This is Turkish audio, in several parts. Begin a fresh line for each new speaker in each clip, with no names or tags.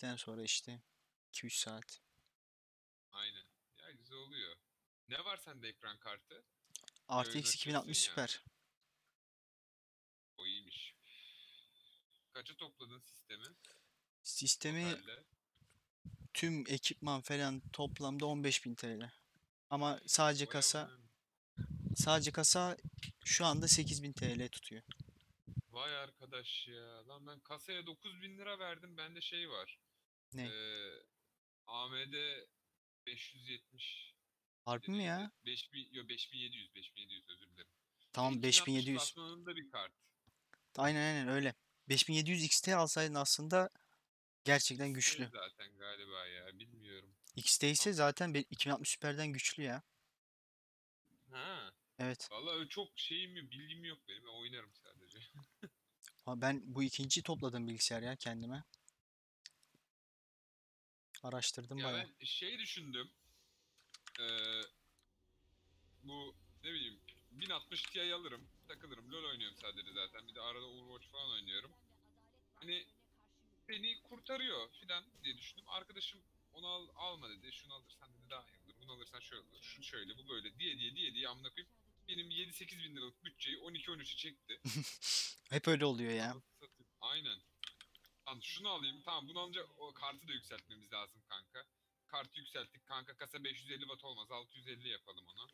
bittikten sonra işte 2-3 saat.
Aynen. Ya güzel oluyor. Ne var sende ekran kartı?
RTX
oynatıyorsun
2060
ya.
süper.
O iyiymiş. Kaça topladın sistemi?
Sistemi
Totalde?
tüm ekipman falan toplamda 15.000 TL. Ama sadece
Vay
kasa
aman.
sadece kasa şu anda 8000 TL tutuyor.
Vay arkadaş ya. Lan ben kasaya 9000 lira verdim. Bende şey var.
Ne?
Ee, AMD 570
Harbi mi ya?
5000 yo 5700 5700 özür dilerim.
Tamam
2060
5700.
klasmanında bir kart.
Aynen aynen öyle. 5700 XT alsaydın aslında gerçekten güçlü.
zaten galiba ya bilmiyorum.
XT ise zaten be- 2060 Super'den güçlü ya.
Ha.
Evet.
Öyle çok şeyim mi bilgim yok benim. Ben oynarım sadece.
Ben bu ikinci topladım bilgisayar ya kendime. Araştırdım
Ya
bayağı.
ben şey düşündüm. Ee, bu ne bileyim 1060 Ti alırım. Takılırım. LoL oynuyorum sadece zaten. Bir de arada Overwatch falan oynuyorum. Hani beni kurtarıyor filan diye düşündüm. Arkadaşım onu al, alma dedi. Şunu alırsan dedi daha iyi olur. Bunu alırsan şöyle olur. Şu şöyle bu böyle diye diye diye diye amına koyayım. Benim 7-8 bin liralık bütçeyi 12-13'e çekti.
Hep öyle oluyor ya.
Satayım. Aynen. Tamam şunu alayım. Tamam bunu alınca o kartı da yükseltmemiz lazım kanka. Kartı yükselttik. Kanka kasa 550 watt olmaz. 650 yapalım onu.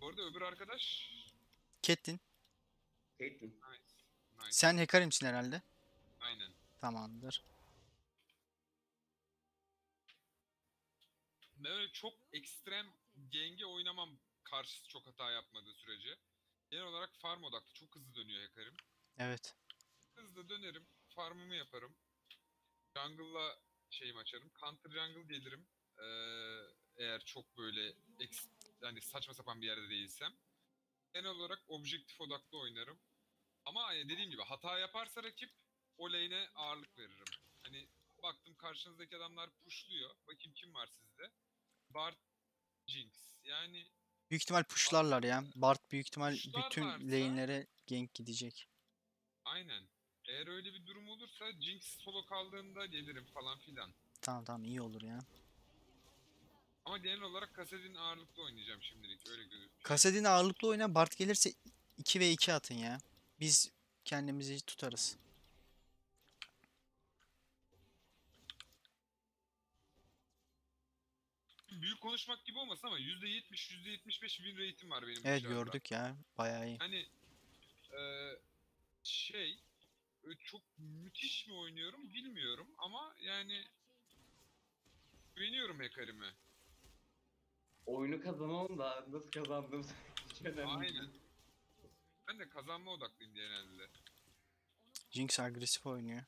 Bu arada öbür arkadaş
Kettin,
Caitlyn.
nice. Nice.
sen Hekarim'sin herhalde.
Aynen.
Tamamdır.
Ben öyle çok ekstrem genge oynamam karşısı çok hata yapmadığı sürece. Genel olarak farm odaklı. Çok hızlı dönüyor hacker'im.
Evet.
Hızlı dönerim. Farmımı yaparım. Jungle'la şeyimi açarım. Counter jungle gelirim. Ee, eğer çok böyle yani saçma sapan bir yerde değilsem. Genel olarak objektif odaklı oynarım. Ama hani dediğim gibi hata yaparsa rakip o lane'e ağırlık veririm. Hani baktım karşınızdaki adamlar pushluyor. Bakayım kim var sizde. Bart, Jinx. Yani
Büyük ihtimal pushlarlar ya. Bart büyük ihtimal bütün
Pushlarlarsa-
lane'lere gank gidecek.
aynen. Eğer öyle bir durum olursa Jinx solo kaldığında gelirim falan filan.
Tamam tamam iyi olur ya.
Ama genel olarak Kassadin ağırlıklı oynayacağım şimdilik. Öyle gözüküyor.
Kasedin ağırlıklı oyna. Bart gelirse 2 ve 2 atın ya. Biz kendimizi tutarız.
Büyük konuşmak gibi olmasın ama %70, %75 win rate'im var benim
Evet gördük ya. Bayağı iyi.
Hani eee, şey ö- çok müthiş mi oynuyorum bilmiyorum ama yani güveniyorum hacker'ime.
Oyunu kazanalım da nasıl kazandığım hiç önemli.
Aynen. Ben de kazanma odaklıyım genelde.
Jinx agresif oynuyor.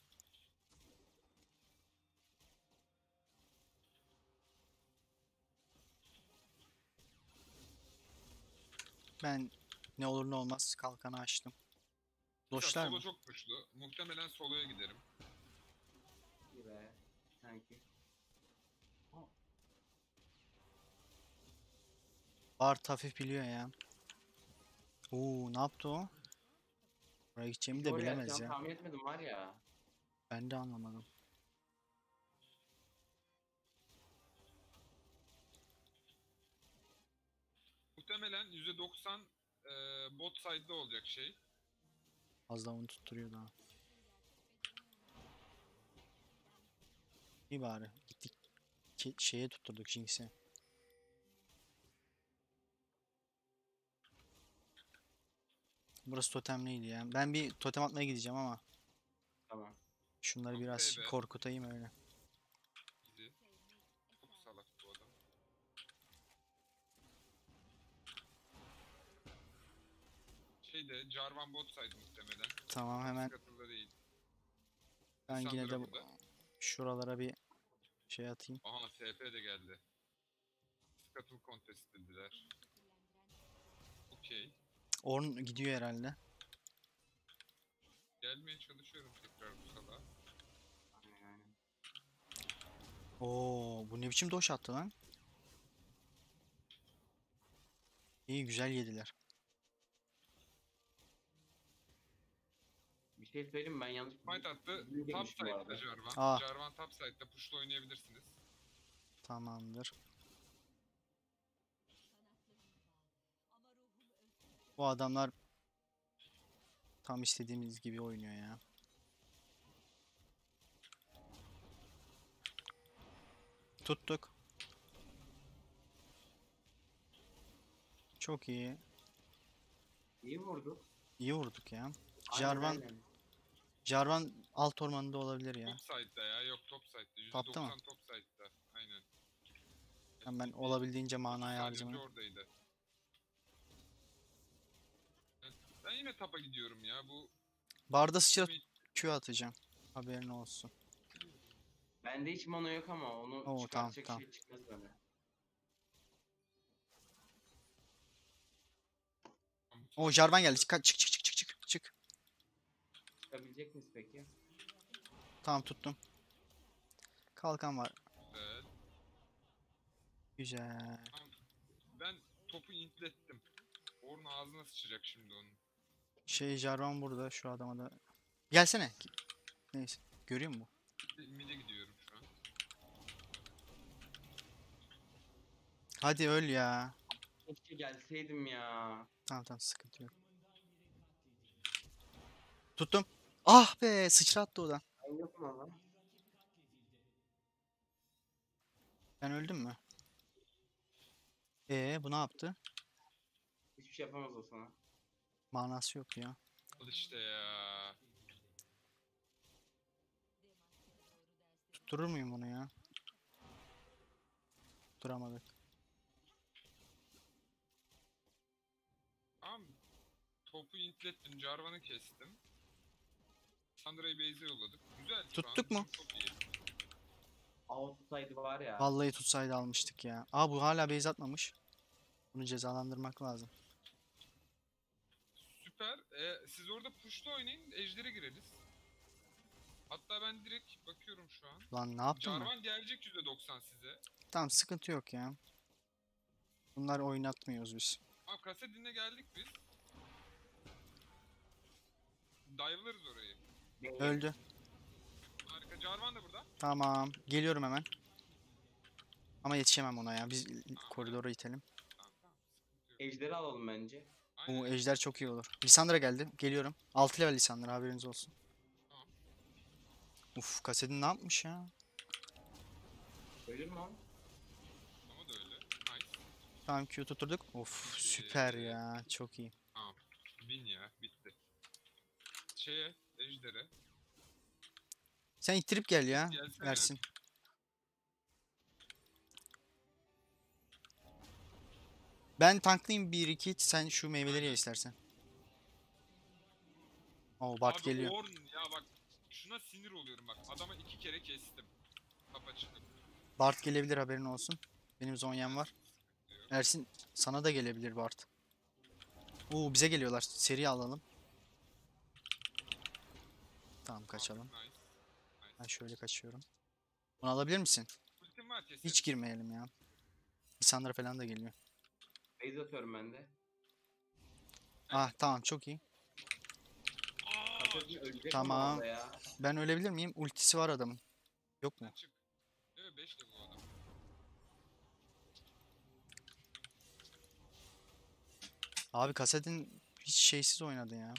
Ben ne olur ne olmaz kalkanı açtım. Doşlar
solo
mı?
çok güçlü. Muhtemelen soloya giderim.
İyi be. Sanki.
Bart hafif biliyor ya. Oo ne yaptı o? Buraya gideceğimi de
Oraya
bilemez ya.
Tahmin etmedim var ya.
Ben de anlamadım.
Muhtemelen %90 eee bot side'da olacak şey.
Az da onu tutturuyor daha. İyi bari. Gittik ki- şeye tutturduk Jinx'e. Burası totemliydi ya. Ben bir totem atmaya gideceğim ama
Tamam.
şunları
Çok
biraz
be.
korkutayım öyle.
Bizi. Çok salak bu adam. Şeyde Jarvan bot muhtemelen.
Tamam hemen
değil.
ben yine de bu-
burada.
şuralara bir şey atayım.
Aha FP de geldi. Scuttle contest dediler. Okey.
Orn gidiyor herhalde.
Gelmeye çalışıyorum tekrar bu
aynen.
Oo bu ne biçim doş attı lan? İyi güzel yediler.
Şey söyleyeyim mi? ben yanlış
Fight attı.
Büyük
Top
yemiş bu
side'da
arada.
Jarvan.
Aa.
Jarvan top side'da push'la oynayabilirsiniz.
Tamamdır. Bu adamlar tam istediğimiz gibi oynuyor ya. Tuttuk. Çok iyi.
İyi vurduk.
İyi vurduk ya.
Aynen,
Jarvan,
aynen.
Jarvan alt ormanında olabilir ya.
Top side'da ya. Yok top side'da.
Topta mı?
%90 top side'da. Aynen.
Hemen olabildiğince manayı
Sadece
harcamaya.
oradaydı. Ben, ben yine tapa gidiyorum ya. Bu
Barda sıçra Q atacağım. Haberin olsun.
Bende hiç mana yok ama onu
Oo, tamam,
çıkartacak
tamam.
şey çıkmaz bana.
O Jarvan geldi. Çık çık çık. Çık.
Çıkabilecek miyiz peki?
Tamam tuttum. Kalkan var.
Güzel.
Güzel.
Ben topu intlettim. Orun ağzına sıçacak şimdi onun.
Şey Jarvan burada şu adama da. Gelsene. Neyse. Görüyor musun?
Mid'e gidiyorum şu an.
Hadi öl ya.
Keşke gelseydim ya.
Tamam tamam sıkıntı yok. Tuttum. Ah be sıçrattı o da.
Ben yokum ama.
Ben öldüm mü? Ee bu ne yaptı?
Hiçbir şey yapamaz o sana.
Manası yok ya.
Al işte ya.
Tutturur muyum bunu ya? Tutturamadık.
Tamam. Topu intlettim. Jarvan'ı kestim. Sandra'yı base'e yolladık. Güzel.
Tuttuk mu?
Çok iyi.
Outside var ya.
Vallahi tutsaydı almıştık ya. Aa bu hala base atmamış. Bunu cezalandırmak lazım.
Süper. E, siz orada push'ta oynayın. Ejder'e gireriz. Hatta ben direkt bakıyorum şu an.
Lan ne yaptın mı?
Jarvan gelecek %90 size.
Tamam sıkıntı yok ya. Bunlar oynatmıyoruz biz.
Abi Kasedin'e geldik biz. Dive'larız orayı.
Öldü.
Harika. Jarvan da burada.
Tamam. Geliyorum hemen. Ama yetişemem ona ya. Biz koridora itelim.
Ejderi alalım bence.
Bu ejder çok iyi olur. Lisandra geldi. Geliyorum. 6 level Lisandra haberiniz olsun.
Tamam.
Uf Kasedin ne yapmış ya?
Ölür mü o?
Ama da öyle. Nice.
Tamam Q tuturduk. Of süper ya. Çok iyi.
Tamam. Bin ya. Bitti. Şeye. Ejder'e.
Sen ittirip gel ya.
Gelsene.
Versin. Ben tanklayayım 1-2. Sen şu meyveleri ye istersen. Oo Bart
Abi
geliyor.
Ornn ya bak. Şuna sinir oluyorum bak. Adama iki kere kestim. Kapa çıkıp.
Bart gelebilir haberin olsun. Benim Zonya'm var. Ersin sana da gelebilir Bart. Oo bize geliyorlar. Seri alalım. Tamam kaçalım. Ben şöyle kaçıyorum. Bunu alabilir misin? Hiç girmeyelim ya. Lisandra falan da geliyor.
Base atıyorum ben de.
Ah tamam çok iyi.
Ölecek
Tamam.
ya?
Ben ölebilir miyim? Ultisi var adamın. Yok mu?
çık. Evet 5 de bu adam.
Abi Kasedin hiç şeysiz oynadı ya.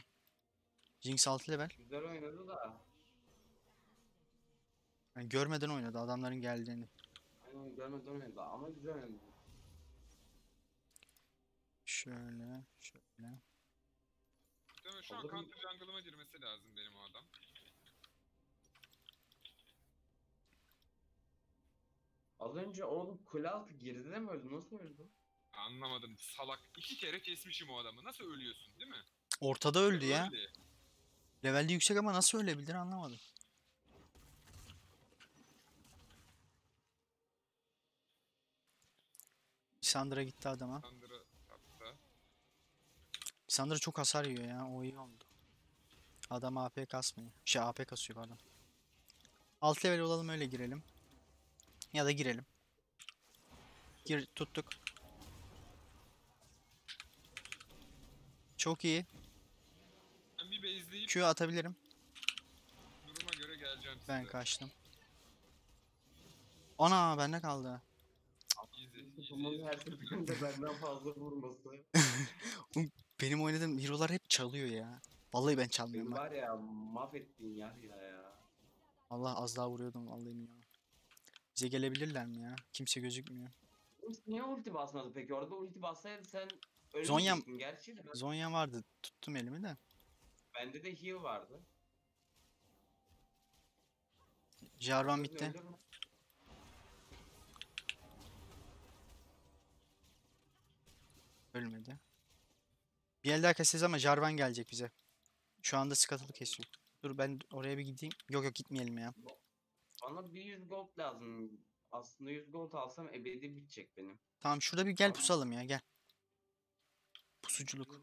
Jinx 6 level.
Güzel oynadı da.
Yani görmeden oynadı adamların geldiğini.
Aynen görmeden oynadı ama güzel oynadı.
Şöyle, şöyle.
Değil? Şu an
Olur mu?
counter jungle'ıma girmesi lazım benim o adam.
Az önce oğlum kule altı girdi de mi öldü? Nasıl öldü?
Anlamadım. Salak. İki kere kesmişim o adamı. Nasıl ölüyorsun değil mi?
Ortada öldü ya.
Öyle.
Levelde yüksek ama nasıl ölebilir anlamadım. Sandra gitti adama.
Sandra tapta.
Sandra çok hasar yiyor ya. O iyi oldu. Adam AP kasmıyor. Şey AP kasıyor pardon. Alt level olalım öyle girelim. Ya da girelim. Gir tuttuk. Çok iyi.
Base'leyip
Q atabilirim.
Geleceğim size.
Ben kaçtım. Ana bende kaldı.
Easy.
her seferinde benden fazla vurması.
Benim oynadığım hero'lar hep çalıyor ya. Vallahi ben
Beni
çalmıyorum bak.
var ya mahvettin ya ya ya.
Allah az daha vuruyordum vallahi ya. Bize gelebilirler mi ya? Kimse gözükmüyor.
Niye ulti basmadı peki? Orada ulti bassaydı sen
Zonya'm-
ölmeyecektin gerçi de.
Zonya vardı. Tuttum elimi de.
Bende de heal vardı.
Jarvan bitti. Ölmedi. Bir el daha keseceğiz ama Jarvan gelecek bize. Şu anda skatılı kesiyor. Dur ben oraya bir gideyim. Yok yok gitmeyelim ya.
Bana bir 100 gold lazım. Aslında 100 gold alsam ebedi bitecek benim.
Tamam şurada bir gel pusalım ya gel. Pusuculuk.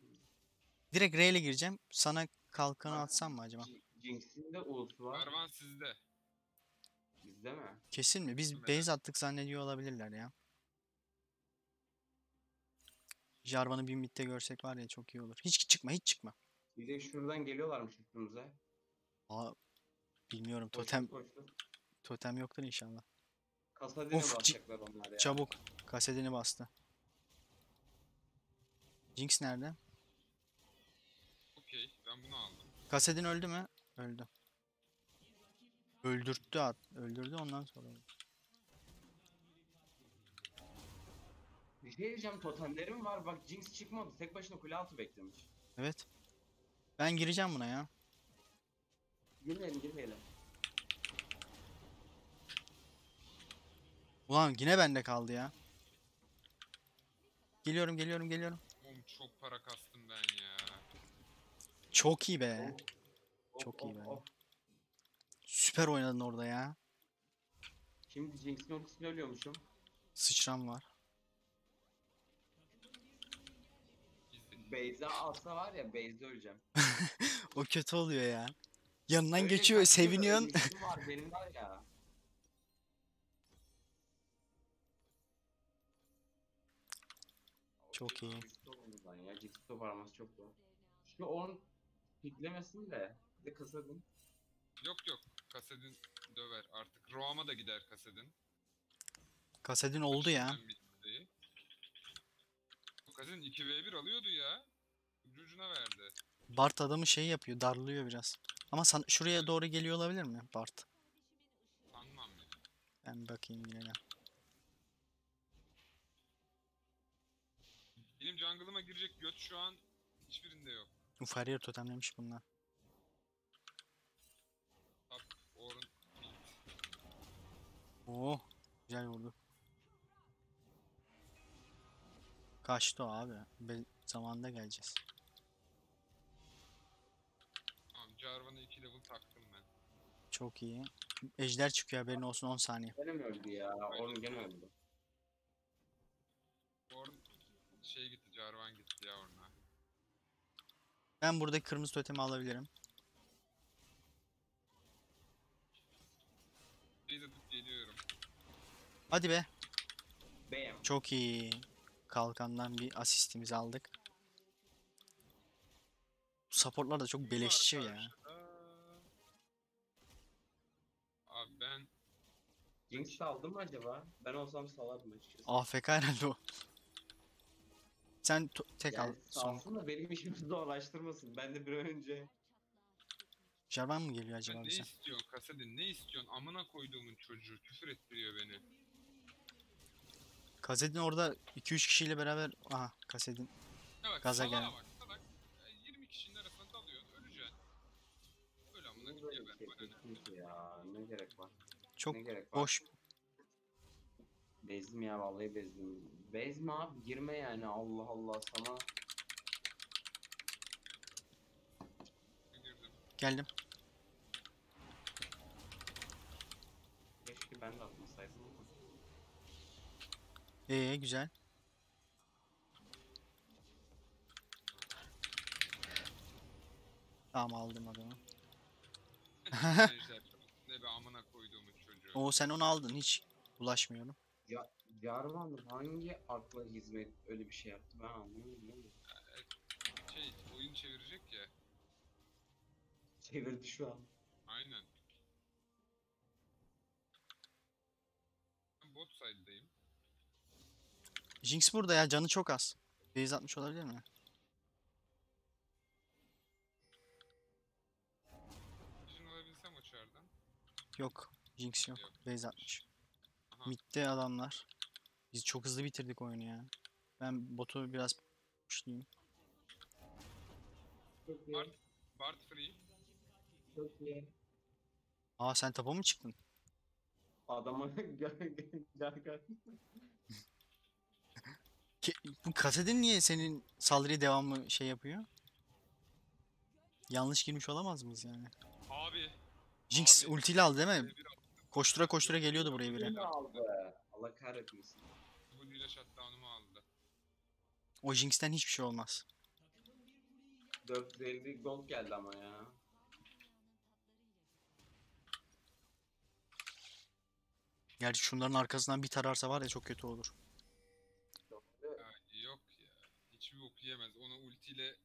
Direkt R ile gireceğim. Sana kalkanı atsam mı acaba?
Jinx'in de ulti var.
Karvan sizde.
Bizde mi?
Kesin mi? Biz
Muhtemelen.
base attık zannediyor olabilirler ya. Jarvan'ı bir midde görsek var ya çok iyi olur. Hiç çıkma hiç çıkma.
Bir de şuradan geliyorlarmış üstümüze.
Aa, bilmiyorum totem
koştu.
totem yoktur inşallah.
Kasadine
Of,
basacaklar onlar ya.
Çabuk. Kasetini bastı. Jinx nerede?
Ben bunu aldım.
Kasedin öldü mü? Öldü. Öldürttü at. Öldürdü ondan sonra öldü.
Bir şey diyeceğim totemlerim var bak Jinx çıkmadı tek başına kule altı beklemiş.
Evet. Ben gireceğim buna ya.
Girmeyelim girmeyelim.
Ulan yine bende kaldı ya. Geliyorum geliyorum geliyorum.
Oğlum çok para kastım.
Çok iyi be. Çok iyi be. Süper oynadın orada ya.
Şimdi Jinx'in ultisini ölüyormuşum.
Sıçram var.
Base'e alsa var ya base'de öleceğim.
O kötü oluyor ya. Yanından
Öyle
geçiyor,
kaçıyor
seviniyorsun.
ölmüşlüğüm var benim var ya.
Çok iyi.
Jinx toparlaması çok zor. Şu 10 piklemesin de bir de kasadın.
Yok yok. Kasedin döver artık. Roam'a da gider kasedin.
Kasedin oldu ya.
Kasedin bitti. Kasedin 2v1 alıyordu ya. Ucu ucuna verdi.
Bart adamı şey yapıyor, darlıyor biraz. Ama san- şuraya doğru geliyor olabilir mi Bart?
Sanmam ya.
Ben bakayım yine de.
Benim jungle'ıma girecek göt şu an hiçbirinde yok.
Uf her yer totemlemiş bunlar.
Top, Orun,
Oh, güzel vurdu. Kaçtı o abi. Be zamanında geleceğiz.
Tamam Jarvan'a 2 level taktım ben.
Çok iyi. Ejder çıkıyor haberin olsun 10 saniye.
Gene mi öldü ya? Onun gene öldü.
Orun şey gitti Jarvan gitti ya Orun'a.
Ben buradaki kırmızı totemi alabilirim.
Base atıp geliyorum.
Hadi be.
Bam.
Çok iyi. Kalkandan bir asistimizi aldık. Bu supportlar da çok beleşçi ya.
Abi ben
Jinx saldı mı acaba? Ben olsam salardım açıkçası.
AFK herhalde o. Sen to- tek al.
Yani
Son.
salsın da benim işimi zorlaştırmasın. Ben de bir önce
Jarvan mı geliyor acaba
sen ne
bize?
istiyorsun Kasedin ne istiyorsun amına koyduğumun çocuğu küfür ettiriyor beni.
Kasedin orada 2-3 kişiyle beraber... Aha Kasedin.
Ya bak
Gaza
salağa
gel.
bak salak. Ya 20 kişinin arasında dalıyorsun öleceksin. Öyle amına
bir
ben
şey ya? Ne gerek var?
Çok
ne gerek var? Bezdim ya vallahi bezdim. Bezme abi girme yani Allah Allah sana.
Geldim.
Keşke ben de atmasaydım.
Ee güzel. Tamam aldım adamı.
Ne be amına koyduğumun çocuğu.
Oo sen onu aldın hiç ulaşmıyorum.
Ya Yarım hangi akla hizmet öyle bir şey yaptı ben anlamadım.
Şey oyun çevirecek ya.
Çevirdi şu an.
Aynen. Ben bot side'dayım.
Jinx burada ya canı çok az. Base atmış olabilir mi?
Vision alabilsem uçardan.
Yok. Jinx yok.
Yok.
Base atmış. Mid'de adamlar. Biz çok hızlı bitirdik oyunu ya. Ben botu biraz pushlayayım.
Çok
Bart, Bart free.
Çok iyi.
Aa sen tapa mı çıktın?
Adama gel gel gel.
Ki, bu kasetin niye senin saldırıya devamlı şey yapıyor? Yanlış girmiş olamaz mıyız yani?
Abi.
Jinx
Abi,
ultiyle aldı değil mi?
bir
Koştura koştura geliyordu buraya biri.
Beni aldı. Allah kahretmesin.
Bu ile shutdown'umu aldı.
O Jinx'ten hiçbir şey olmaz.
450 gold geldi ama ya.
Gerçi şunların arkasından bir tararsa var ya çok kötü olur.
Ya, yok ya. Hiçbir bok yiyemez. Ona ultiyle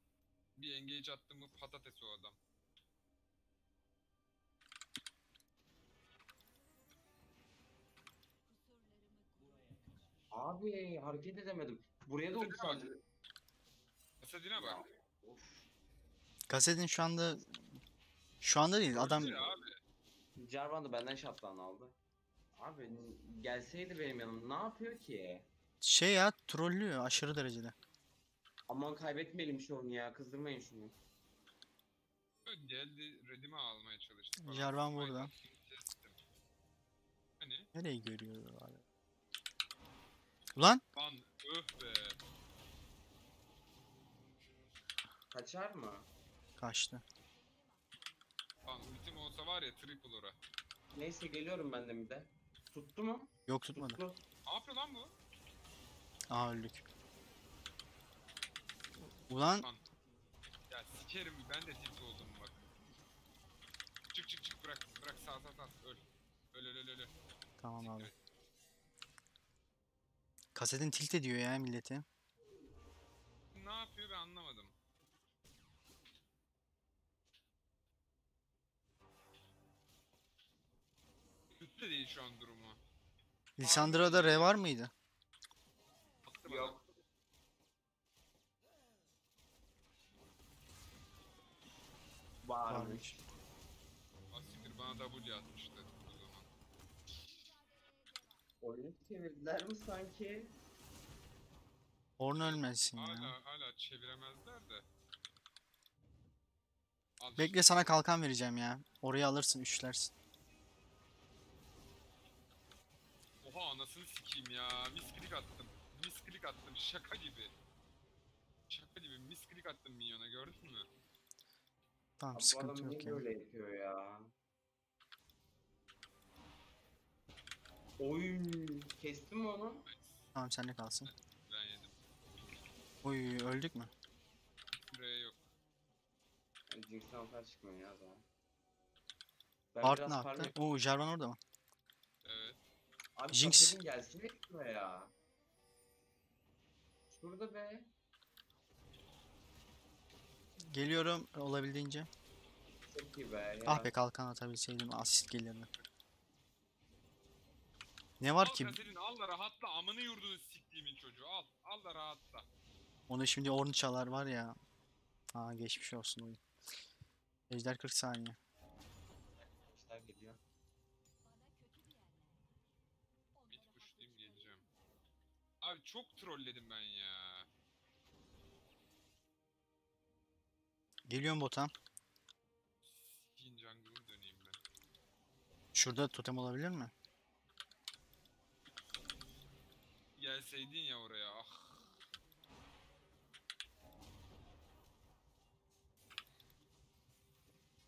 bir engage attım mı patates o adam.
Abi hareket edemedim. Buraya da
bak.
aldı.
Kasadine bak.
Of.
Kasetin şu anda şu anda değil adam
abi.
Jarvan da benden shutdown aldı. Abi gelseydi benim yanım ne yapıyor ki?
şey ya trollüyor aşırı derecede.
Aman kaybetmeyelim şu oyunu ya kızdırmayın şunu.
Geldi redimi almaya çalıştı. falan.
Jarvan burada.
kestim. Hani?
Nereyi görüyor abi? Ulan
Lan öh be.
Kaçar mı?
kaçtı.
Lan ultim olsa var ya triple ora.
Neyse geliyorum ben de bir de. Tuttu mu?
Yok tutmadı.
Tuttu.
Ne yapıyor lan bu?
Aa öldük. Ulan
Lan. Ya sikerim ben de tilt oldum bak. Çık çık çık bırak bırak sağ sağ sağ öl. Öl öl öl öl. öl.
tamam abi. Kasetin tilt ediyor ya milleti.
Ne yapıyor ben anlamadım. Kötü de değil şu an durumu.
Lissandra'da R var mıydı?
Bana.
Yok. Varmış.
Asiktir bana W atmıştı o zaman.
Oyunu çevirdiler mi sanki?
Orn ölmesin ya.
Hala hala çeviremezler de. Al
Bekle sana kalkan vereceğim ya. Orayı alırsın üçlersin.
Oha anasını sikeyim ya. Misklik attım. Misklik attım. Şaka gibi. Şaka gibi misklik attım minyona gördün mü?
Tamam
Abi bu
sıkıntı
adam
yok
niye
ya.
böyle yapıyor ya? Oy, kestin mi onu?
Tamam sende kalsın.
Ben yedim.
Oy öldük mü?
Buraya yok.
Yani Jinx'ten altar çıkmıyor ya daha. Ben
Bart ne yaptı?
yapayım.
Oo Jarvan orada mı?
Evet.
Abi
Jinx.
Jinx. gelsene şuraya. Şurada be.
Geliyorum olabildiğince.
Çok iyi be. Ya.
Ah be kalkan atabilseydim asist gelirdi. Ne var
al
ki?
Kaselin al da rahatla amını yurdunu siktiğimin çocuğu al. Al da rahatla.
Onu şimdi Ornn çalar var ya. Aa geçmiş olsun oyun. Ejder 40 saniye.
İşler geliyor.
Geleceğim. Abi çok trolledim ben ya.
Geliyorum bota.
Skin jungle'ı döneyim ben.
Şurada totem olabilir mi?
Gelseydin ya oraya ah.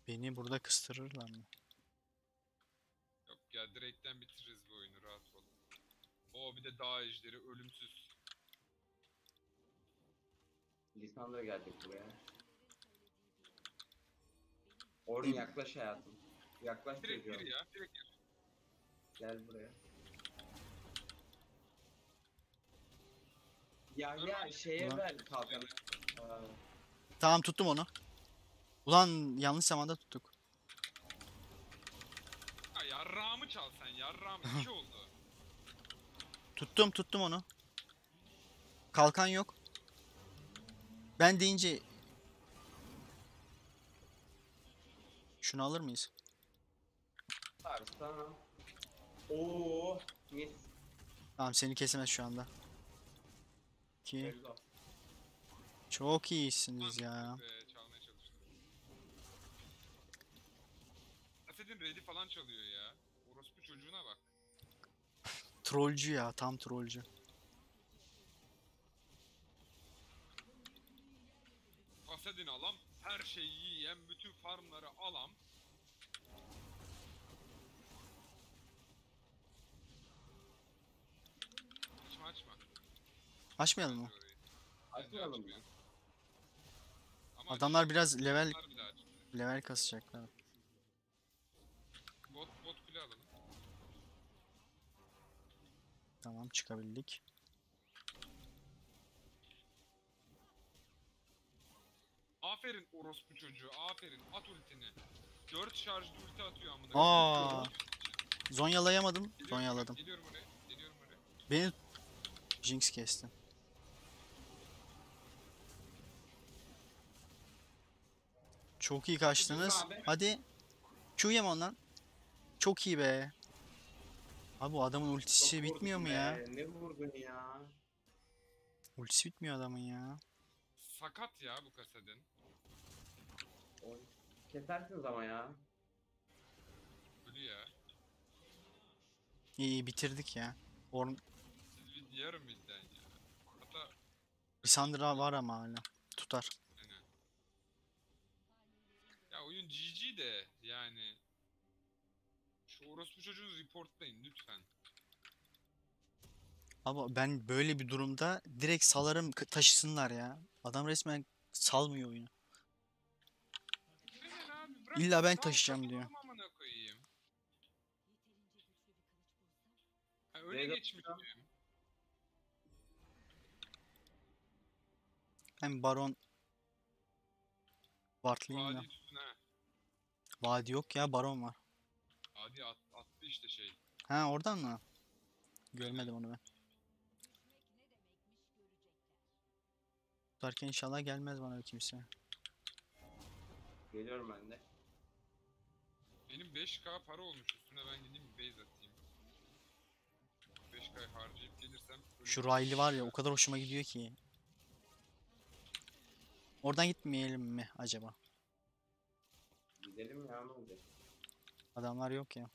Beni burada kıstırırlar mı?
Yok ya direkten bitiririz bu oyunu rahat ol. O bir de dağ ejderi ölümsüz.
Lisandro gelecek buraya. Orun yaklaş hayatım. Yaklaş
Direkt gir ya direkt gir.
Gel buraya. Ya ya şeye
Ulan.
ver kalkanı. Aa,
Tamam tuttum onu. Ulan yanlış zamanda tuttuk.
Ya yarrağımı çal sen yarrağımı iki oldu.
Tuttum tuttum onu. Kalkan yok. Ben deyince şunu alır mıyız?
Sarsa. Oo, mis.
Tamam seni kesemez şu anda. Ki
Belli o.
çok iyisiniz ya.
Be, çalmaya çalıştım. Ased'in ready falan çalıyor ya. Orospu çocuğuna bak.
Trollcü ya tam trollcü.
Ased'ini alam. Her şeyi yiyen bütün farmları alam.
Açmayalım mı?
Açmayalım
açmayalım. Ama
Adamlar biraz level level kasacaklar.
Bot, bot kule alalım.
Tamam çıkabildik.
Aferin orospu çocuğu. Aferin. At ultini. 4 şarjlı ulti atıyor amına.
Aa. Zonyalayamadım.
Geliyorum
Zonyaladım.
Geliyorum oraya. Geliyorum oraya.
Beni Jinx kesti. Çok iyi kaçtınız. Hadi. Q yeme ondan. Çok iyi be. Abi bu adamın ultisi
Çok
bitmiyor mu ya?
be, Ne vurdun ya?
Ultisi bitmiyor adamın ya.
Sakat ya bu kasadın.
Oy. Kesersiniz ama ya.
Ölü ya.
İyi iyi bitirdik ya. Orn
Siz bir yarım bizden ya. Hatta
Lissandra var ama hala. Tutar.
Oyun GG de yani. Şu orospu çocuğunu reportlayın lütfen.
Ama ben böyle bir durumda direkt salarım taşısınlar ya. Adam resmen salmıyor oyunu.
Abi,
İlla ben taşıyacağım diyor.
Ha, öyle
Beyler-
geçmiştim.
Hem Baron Bartley'im ya.
Vadi
yok ya Baron var.
Adi at, attı işte şey.
Ha oradan mı? Görmedim onu ben. Tutarken inşallah gelmez bana kimse.
Geliyorum ben de.
Benim 5k para olmuş üstüne ben gideyim bir base atayım. 5k harcayıp gelirsem
Şu. Riley var ya o kadar hoşuma gidiyor ki. Oradan gitmeyelim mi acaba?
Gidelim ya ne olacak?
Adamlar yok ya.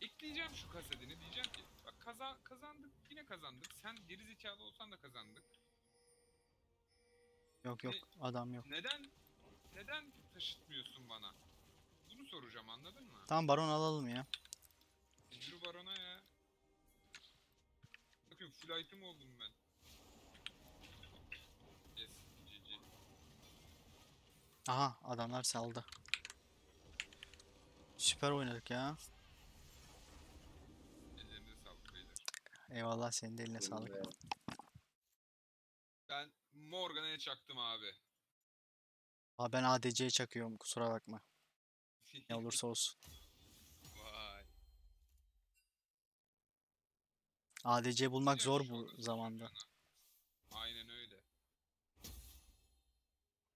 Ekleyeceğim şu kasetini diyeceğim ki bak kaza kazandık yine kazandık. Sen geri zekalı olsan da kazandık.
Yok yok adam yok.
Neden neden taşıtmıyorsun bana? Bunu soracağım anladın mı?
Tamam Baron alalım ya.
Yürü barona ya. Bakın full item oldum ben. Yes, GG.
Aha adamlar saldı. Süper oynadık ya.
Ellerinize sağlık beyler.
Eyvallah senin de eline sağlık.
Ben Morgan'a çaktım abi.
Aa, ben ADC'ye çakıyorum kusura bakma. Ne olursa olsun.
Vay.
ADC bulmak zor
şu
bu zamanda.
Aynen